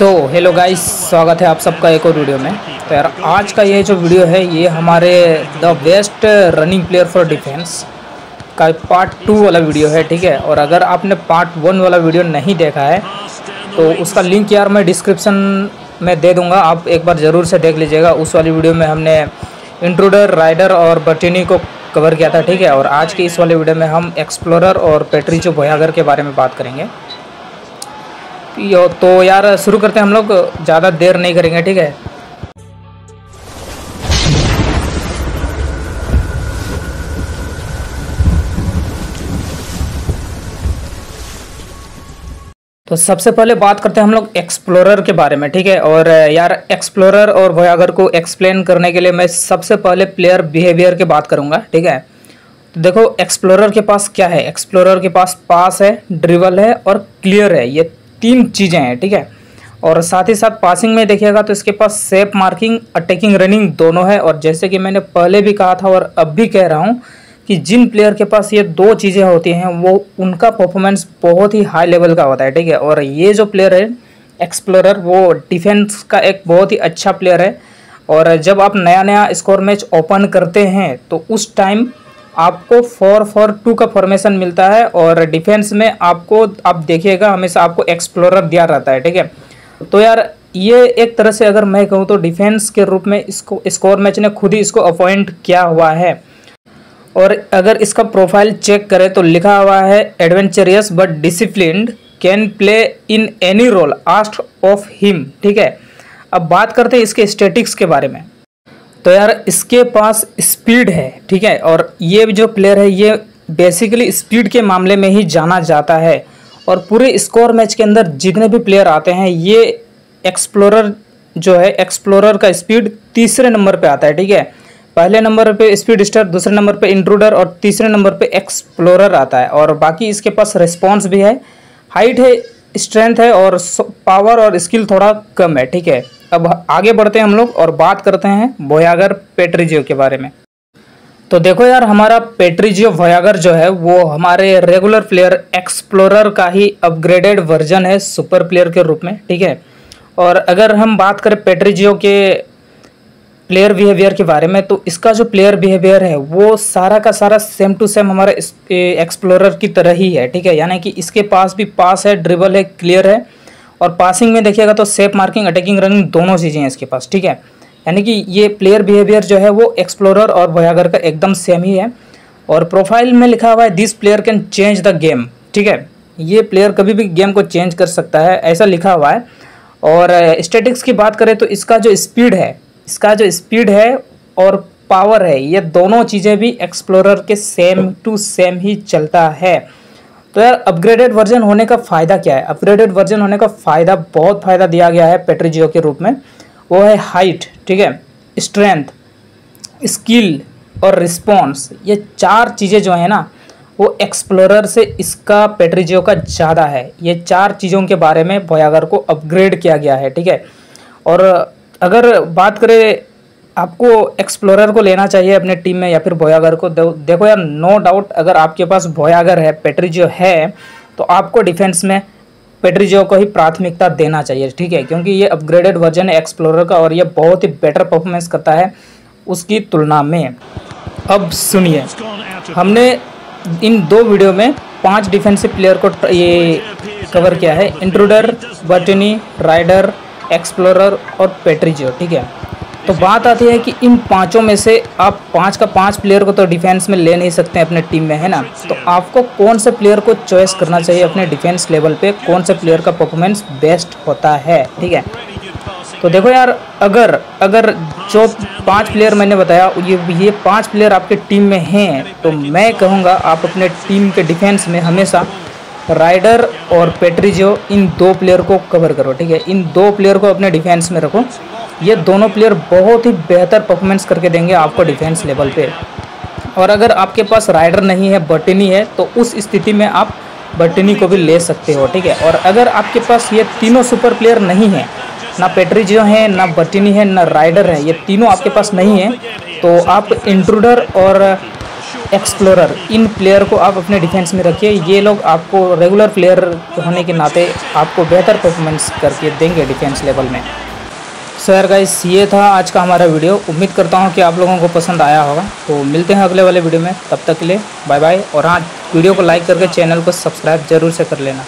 So hello guys स्वागत है आप सबका एक और वीडियो में। तो यार, आज का ये जो वीडियो है, ये हमारे the best running player for defence का पार्ट टू वाला वीडियो है, ठीक है? और अगर आपने पार्ट वन वाला वीडियो नहीं देखा है तो उसका लिंक यार मैं डिस्क्रिप्शन में दे दूँगा। आप एक बार ज़रूर से देख लीजिएगा। उस वाली वीडियो में हमने इंट्रूडर राइडर और बटिनी को कवर किया था, ठीक है? और आज की इस वाले वीडियो में हम एक्सप्लोरर और पेट्रीचो भयागर के बारे में बात करेंगे। यो तो यार, शुरू करते हैं हम लोग। ज़्यादा देर नहीं करेंगे, ठीक है? तो सबसे पहले बात करते हैं हम लोग एक्सप्लोरर के बारे में, ठीक है? और, यार, एक्सप्लोरर और वोयागर को एक्सप्लेन करने के लिए मैं सबसे पहले प्लेयर बिहेवियर की बात करूँगा, ठीक है? तो देखो एक्सप्लोरर के पास क्या है? एक्सप्लोरर के पास पास है ड्रिवल है और क्लियर है, ये तीन चीज़ें हैं, ठीक है? और साथ ही साथ पासिंग में देखिएगा तो इसके पास सेफ़ मार्किंग अटैकिंग रनिंग दोनों है। और जैसे कि मैंने पहले भी कहा था और अब भी कह रहा हूँ कि जिन प्लेयर के पास ये दो चीज़ें होती हैं, वो उनका परफॉर्मेंस बहुत ही हाई लेवल का होता है, ठीक है? और ये जो प्लेयर है एक्सप्लोरर वो डिफेंस का एक बहुत ही अच्छा प्लेयर है। और जब आप नया नया स्कोर मैच ओपन करते हैं तो उस टाइम आपको फोर फोर टू का फॉर्मेशन मिलता है और डिफेंस में आपको, आप देखिएगा, हमेशा आपको एक्सप्लोरर दिया रहता है, ठीक है? तो यार, ये एक तरह से अगर मैं कहूँ तो डिफेंस के रूप में इसको स्कोर मैच ने खुद ही इसको अपॉइंट किया हुआ है। और अगर इसका प्रोफ़ाइल चेक करें तो लिखा हुआ है adventurous but disciplined can play in any role asked of him ठीक है? अब बात करते हैं इसके स्टेटिक्स के बारे में। तो यार इसके पास स्पीड है, ठीक है? और ये जो प्लेयर है, ये बेसिकली स्पीड के मामले में ही जाना जाता है। और पूरे स्कोर मैच के अंदर जितने भी प्लेयर आते हैं, ये एक्सप्लोरर जो है एक्सप्लोरर का स्पीड तीसरे नंबर पे आता है, ठीक है? पहले नंबर पे स्पीड स्टार दूसरे नंबर पे इंट्रूडर और तीसरे नंबर पे एक्सप्लोरर आता है। और बाकी इसके पास रिस्पॉन्स भी है। हाइट है स्ट्रेंथ है और पावर और स्किल थोड़ा कम है, ठीक है? अब आगे बढ़ते हैं हम लोग और बात करते हैं भोयागर पेट्रीजियो के बारे में। तो देखो यार, हमारा पेट्रीजियो भोयागर जो है, वो हमारे रेगुलर प्लेयर एक्सप्लोरर का ही अपग्रेडेड वर्जन है सुपर प्लेयर के रूप में, ठीक है? और अगर हम बात करें पेट्रीजियो के प्लेयर बिहेवियर के बारे में तो इसका जो प्लेयर बिहेवियर है, वो सारा का सारा सेम टू सेम हमारे एक्सप्लोरर की तरह ही है, ठीक है? यानी कि इसके पास भी पास है ड्रिबल है क्लियर है और पासिंग में देखिएगा तो सेफ़ मार्किंग अटैकिंग रनिंग दोनों चीज़ें हैं इसके पास, ठीक है? यानी कि ये प्लेयर बिहेवियर जो है वो एक्सप्लोरर और भयागर का एकदम सेम ही है। और प्रोफ़ाइल में लिखा हुआ है this player can change the game ठीक है? ये प्लेयर कभी भी गेम को चेंज कर सकता है, ऐसा लिखा हुआ है। और स्टेटिक्स की बात करें तो इसका जो स्पीड है, इसका जो स्पीड है और पावर है, ये दोनों चीज़ें भी एक्सप्लोरर के सेम टू सेम ही चलता है। तो यार अपग्रेडेड वर्जन होने का फ़ायदा क्या है? अपग्रेडेड वर्जन होने का फ़ायदा, बहुत फ़ायदा दिया गया है पेट्रीजियो के रूप में। वो है हाइट ठीक है? स्ट्रेंथ स्किल और रिस्पॉन्स ये चार चीज़ें जो है ना, वो एक्सप्लोरर से इसका पेट्रीजियो का ज़्यादा है। ये चार चीज़ों के बारे में भयागर को अपग्रेड किया गया है, ठीक है? और अगर बात करें आपको एक्सप्लोरर को लेना चाहिए अपने टीम में या फिर भोयागर को। देखो यार नो डाउट अगर आपके पास भोयागर है पेट्रीजियो है तो आपको डिफेंस में पेट्रीजियो को ही प्राथमिकता देना चाहिए, ठीक है? क्योंकि ये अपग्रेडेड वर्जन है एक्सप्लोरर का और ये बहुत ही बेटर परफॉर्मेंस करता है उसकी तुलना में। अब सुनिए, हमने इन दो वीडियो में पाँच डिफेंसिव प्लेयर को ये कवर किया है इंट्रूडर बटनी राइडर एक्सप्लोरर और पेट्रीजियो ठीक है? तो बात आती है कि इन पाँचों में से आप पाँच का पाँच प्लेयर को तो डिफेंस में ले नहीं सकते अपने टीम में, है ना? तो आपको कौन से प्लेयर को चॉइस करना चाहिए अपने डिफेंस लेवल पे? कौन से प्लेयर का परफॉर्मेंस बेस्ट होता है? ठीक है? तो देखो यार, अगर अगर जो पाँच प्लेयर मैंने बताया, ये ये पाँच प्लेयर आपके टीम में हैं तो मैं कहूँगा आप अपने टीम के डिफेंस में हमेशा राइडर और पेट्रीजियो इन दो प्लेयर को कवर करो, ठीक है? इन दो प्लेयर को अपने डिफेंस में रखो। ये दोनों प्लेयर बहुत ही बेहतर परफॉर्मेंस करके देंगे आपको डिफेंस लेवल पे। और अगर आपके पास राइडर नहीं है बटनी है तो उस स्थिति में आप बटनी को भी ले सकते हो, ठीक है? और अगर आपके पास ये तीनों सुपर प्लेयर नहीं है, ना पेट्रीजियो है, ना बटनी है, ना राइडर है, ये तीनों आपके पास नहीं है तो आप इंट्रूडर और एक्सप्लोरर इन प्लेयर को आप अपने डिफेंस में रखिए। ये लोग आपको रेगुलर प्लेयर होने के नाते आपको बेहतर परफॉर्मेंस करके देंगे डिफेंस लेवल में। सो यार गाइस ये था आज का हमारा वीडियो उम्मीद करता हूँ कि आप लोगों को पसंद आया होगा. तो मिलते हैं अगले वाले वीडियो में. तब तक के लिए बाय बाय और हाँ वीडियो को लाइक करके चैनल को सब्सक्राइब ज़रूर से कर लेना.